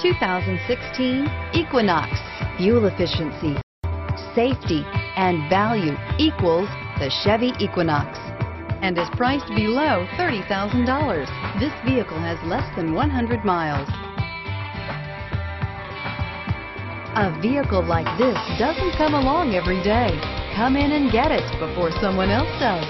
2016 Equinox. Fuel efficiency, safety, and value equals the Chevy Equinox and is priced below $30,000. This vehicle has less than 100 miles. A vehicle like this doesn't come along every day. Come in and get it before someone else does.